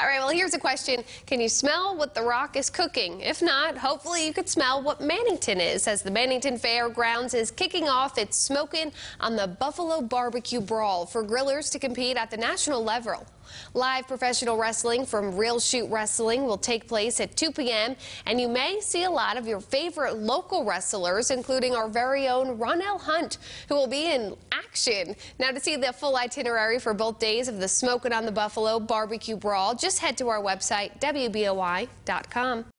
All right, well, here's a question. Can you smell what The Rock is cooking? If not, hopefully you could smell what Mannington is, as the Mannington Fairgrounds is kicking off its smoking on the Buffalo Barbecue Brawl for grillers to compete at the national level. Live professional wrestling from Real Shoot Wrestling will take place at 2 p.m., and you may see a lot of your favorite local wrestlers, including our very own Ronell Hunt, who will be in action. Now, to see the full itinerary for both days of the Smoking on the Buffalo Barbecue Brawl, just head to our website, WBOY.com.